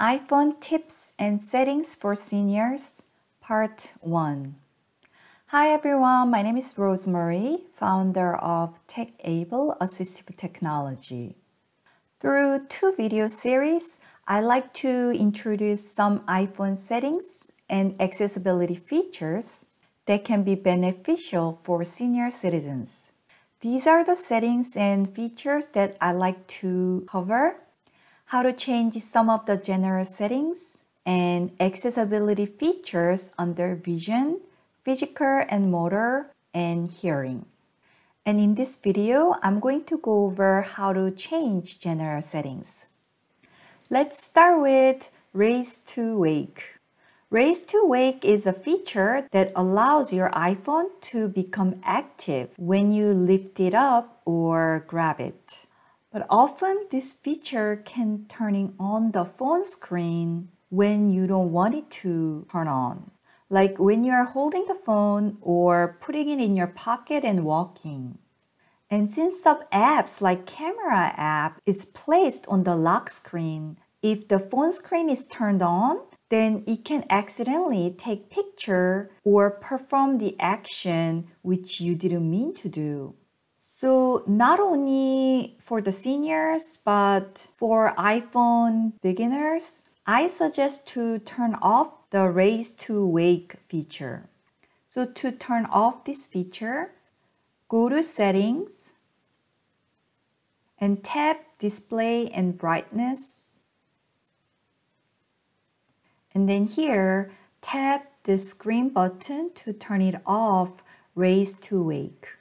iPhone Tips and Settings for Seniors, Part 1. Hi everyone, my name is Rosemary, founder of TechAble Assistive Technology. Through two video series, I like to introduce some iPhone settings and accessibility features that can be beneficial for senior citizens. These are the settings and features that I like to cover how to change some of the general settings, and accessibility features under vision, physical and motor, and hearing. And in this video, I'm going to go over how to change general settings. Let's start with Raise to Wake. Raise to Wake is a feature that allows your iPhone to become active when you lift it up or grab it. But often this feature can turning on the phone screen when you don't want it to turn on. Like when you're holding the phone or putting it in your pocket and walking. And since some apps like camera app is placed on the lock screen, if the phone screen is turned on, then it can accidentally take picture or perform the action which you didn't mean to do. So not only for the seniors, but for iPhone beginners, I suggest to turn off the raise to wake feature. So to turn off this feature, go to settings and tap display and brightness. And then here, tap the screen button to turn it off raise to wake.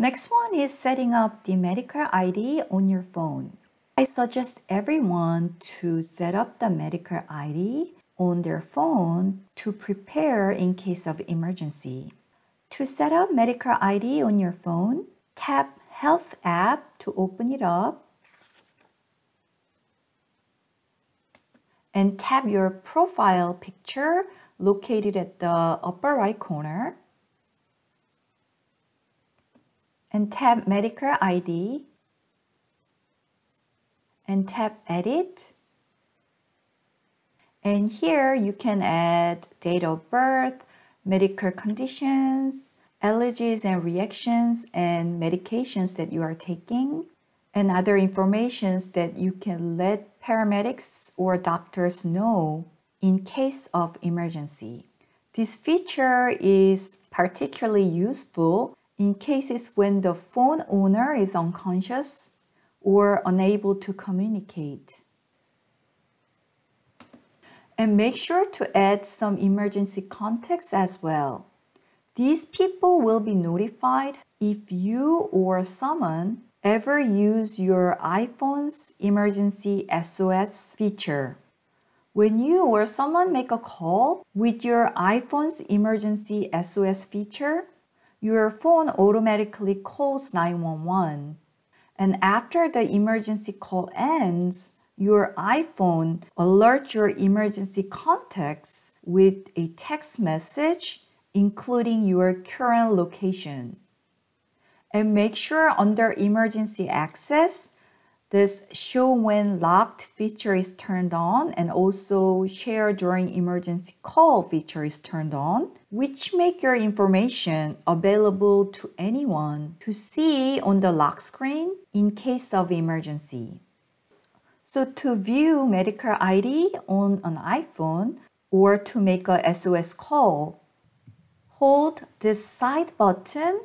Next one is setting up the Medical ID on your phone. I suggest everyone to set up the Medical ID on their phone to prepare in case of emergency. To set up Medical ID on your phone, tap Health app to open it up and tap your profile picture located at the upper right corner and tap Medical ID and tap Edit. And here you can add date of birth, medical conditions, allergies and reactions, and medications that you are taking, and other informations that you can let paramedics or doctors know in case of emergency. This feature is particularly useful in cases when the phone owner is unconscious or unable to communicate. And make sure to add some emergency contacts as well. These people will be notified if you or someone ever use your iPhone's emergency SOS feature. When you or someone make a call with your iPhone's emergency SOS feature, your phone automatically calls 911. And after the emergency call ends, your iPhone alerts your emergency contacts with a text message including your current location. And make sure under emergency access, this show when locked feature is turned on and also share during emergency call feature is turned on, which make your information available to anyone to see on the lock screen in case of emergency. So to view Medical ID on an iPhone or to make a SOS call, hold this side button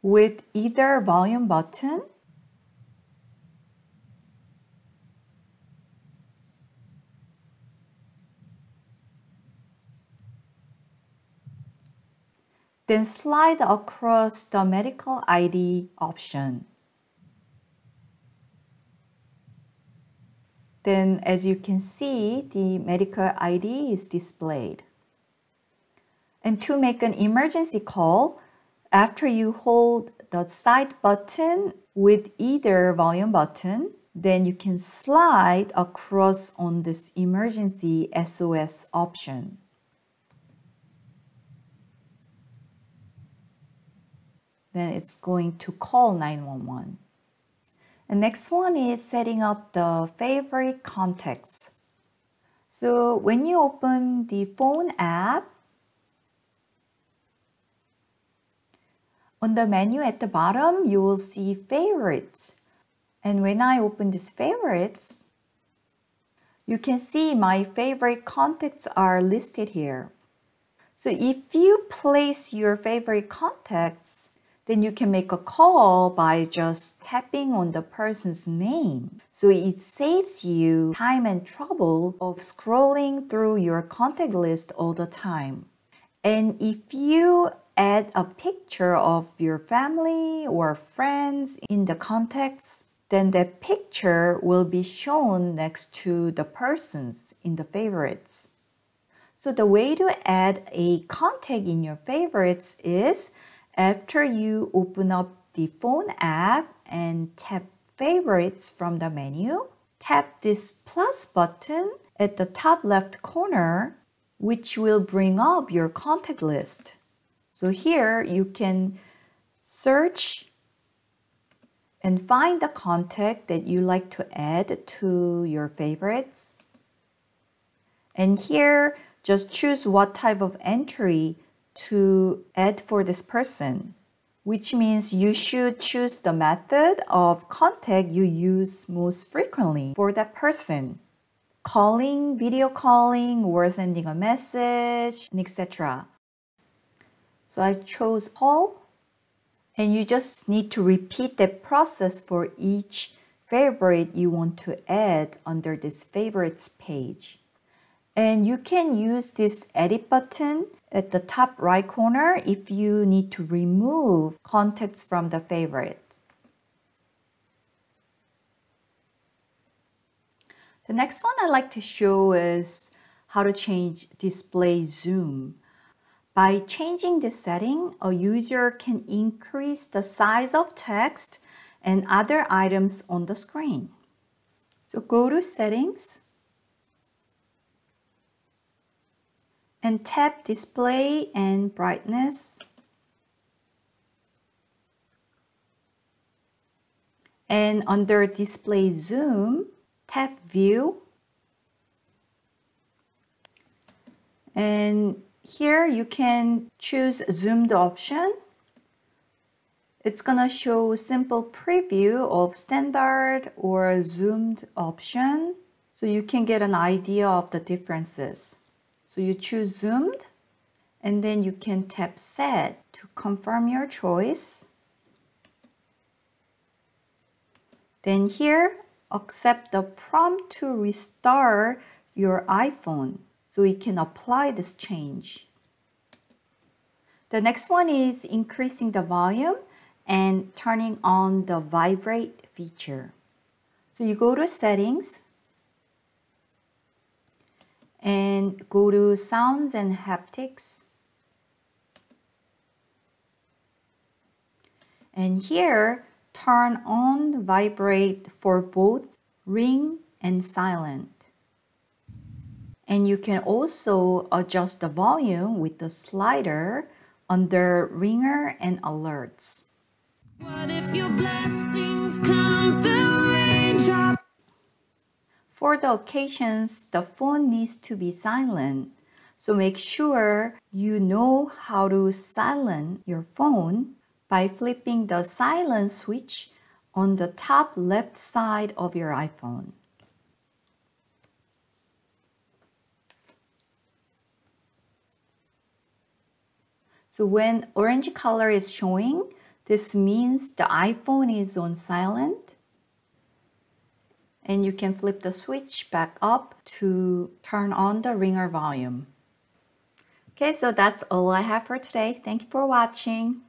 with either volume button Then slide across the medical ID option. Then as you can see, the medical ID is displayed. And to make an emergency call, after you hold the side button with either volume button, then you can slide across on this emergency SOS option. Then it's going to call 911. The next one is setting up the favorite contacts. So when you open the phone app, on the menu at the bottom, you will see favorites. And when I open this favorites, you can see my favorite contacts are listed here. So if you place your favorite contacts, then you can make a call by just tapping on the person's name. So it saves you time and trouble of scrolling through your contact list all the time. And if you add a picture of your family or friends in the contacts, then that picture will be shown next to the persons in the favorites. So the way to add a contact in your favorites is after you open up the phone app and tap favorites from the menu, tap this plus button at the top left corner, which will bring up your contact list. So here you can search and find the contact that you like to add to your favorites. And here, just choose what type of entry to add for this person, which means you should choose the method of contact you use most frequently for that person. Calling, video calling, or sending a message, etc. So I chose call and you just need to repeat that process for each favorite you want to add under this favorites page. And you can use this edit button at the top right corner if you need to remove contacts from the favorite. The next one I'd like to show is how to change display zoom. By changing this setting, a user can increase the size of text and other items on the screen. So go to Settings and tap Display and Brightness. And under Display Zoom, tap View and here you can choose zoomed option. It's gonna show simple preview of standard or zoomed option so you can get an idea of the differences. So you choose zoomed and then you can tap set to confirm your choice. Then here, accept the prompt to restart your iPhone so we can apply this change. The next one is increasing the volume and turning on the vibrate feature. So you go to settings and go to sounds and haptics. And here, turn on vibrate for both ring and silent. And you can also adjust the volume with the slider under ringer and alerts. For the occasions, the phone needs to be silent. So make sure you know how to silence your phone by flipping the silent switch on the top left side of your iPhone. So when orange color is showing, this means the iPhone is on silent. And you can flip the switch back up to turn on the ringer volume. Okay, so that's all I have for today. Thank you for watching.